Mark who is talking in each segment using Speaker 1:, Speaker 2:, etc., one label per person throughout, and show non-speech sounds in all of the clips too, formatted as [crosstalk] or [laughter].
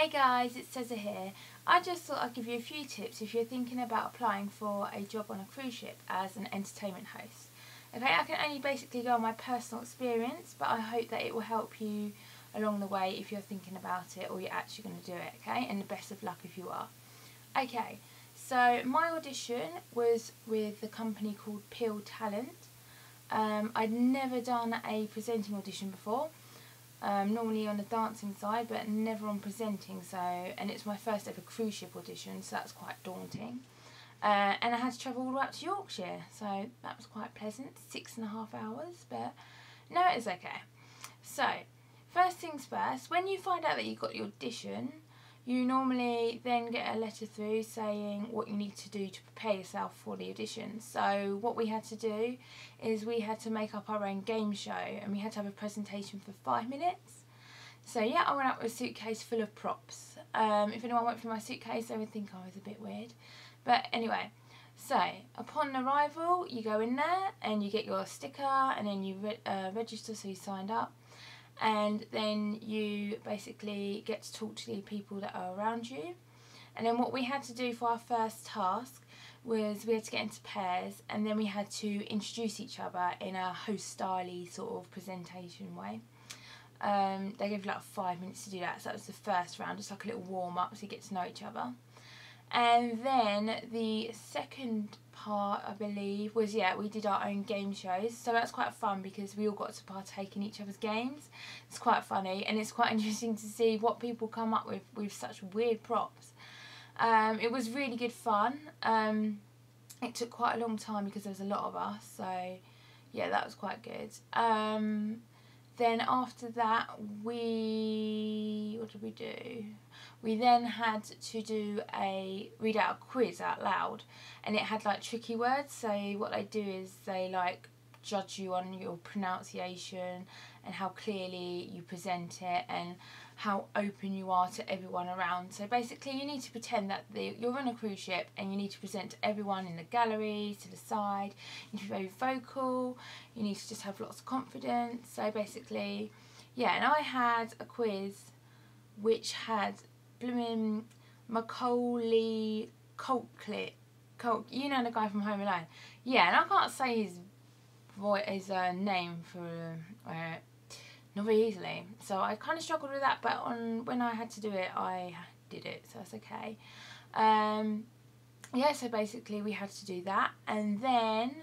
Speaker 1: Hey guys, it's Sezza here. I just thought I'd give you a few tips if you're thinking about applying for a job on a cruise ship as an entertainment host. Okay, I can only basically go on my personal experience, but I hope that it will help you along the way if you're thinking about it or you're actually going to do it, okay? And the best of luck if you are. Okay, so my audition was with the company called Peel Talent. Um, I'd never done a presenting audition before um, normally on the dancing side but never on presenting so and it's my first ever cruise ship audition so that's quite daunting. Uh, and I had to travel all the way up to Yorkshire so that was quite pleasant six and a half hours but no it's okay. So first things first when you find out that you got the audition you normally then get a letter through saying what you need to do to prepare yourself for the audition. So what we had to do is we had to make up our own game show and we had to have a presentation for five minutes. So yeah, I went out with a suitcase full of props. Um, if anyone went through my suitcase, they would think I was a bit weird. But anyway, so upon arrival, you go in there and you get your sticker and then you re uh, register so you signed up and then you basically get to talk to the people that are around you. And then what we had to do for our first task was we had to get into pairs and then we had to introduce each other in a host style sort of presentation way. Um, they gave like five minutes to do that, so that was the first round, just like a little warm up so you get to know each other. And then the second part, I believe, was yeah, we did our own game shows. So that's quite fun because we all got to partake in each other's games. It's quite funny and it's quite [laughs] interesting to see what people come up with with such weird props. Um, it was really good fun. Um, it took quite a long time because there was a lot of us. So yeah, that was quite good. Um, then after that, we what did we do? We then had to do a read out a quiz out loud, and it had like tricky words. So what they do is they like judge you on your pronunciation and how clearly you present it and how open you are to everyone around. So basically you need to pretend that the, you're on a cruise ship and you need to present to everyone in the gallery, to the side. You need to be very vocal. You need to just have lots of confidence. So basically, yeah, and I had a quiz which had blooming Macaulay Culkin. Col you know the guy from Home Alone. Yeah, and I can't say his voice, his uh, name for uh, not very easily. So I kind of struggled with that, but on when I had to do it, I did it, so that's okay. Um, yeah, so basically we had to do that, and then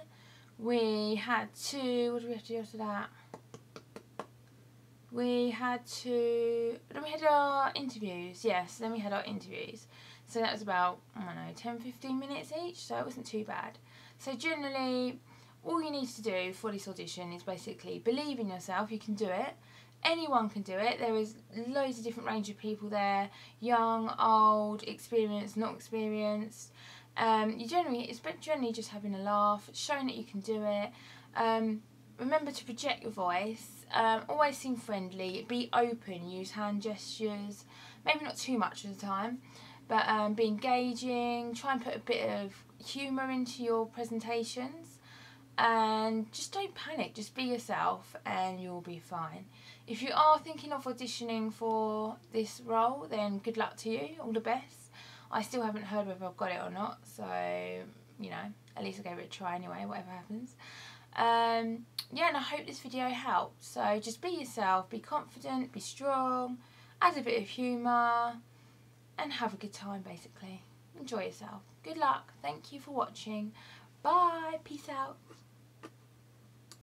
Speaker 1: we had to, what do we have to do after that? We had to, then we had our interviews, yes, then we had our interviews. So that was about, I don't know, 10, 15 minutes each, so it wasn't too bad. So generally, all you need to do for this audition is basically believe in yourself, you can do it. Anyone can do it. There is loads of different range of people there, young, old, experienced, not experienced. Um, you generally, it's generally just having a laugh, showing that you can do it. Um, remember to project your voice. Um, always seem friendly. Be open. Use hand gestures. Maybe not too much of the time, but um, be engaging. Try and put a bit of humour into your presentations and just don't panic just be yourself and you'll be fine if you are thinking of auditioning for this role then good luck to you all the best I still haven't heard whether I've got it or not so you know at least I gave it a try anyway whatever happens um, yeah and I hope this video helped. So just be yourself be confident be strong add a bit of humour and have a good time basically. Enjoy yourself. Good luck. Thank you for watching. Bye. Peace out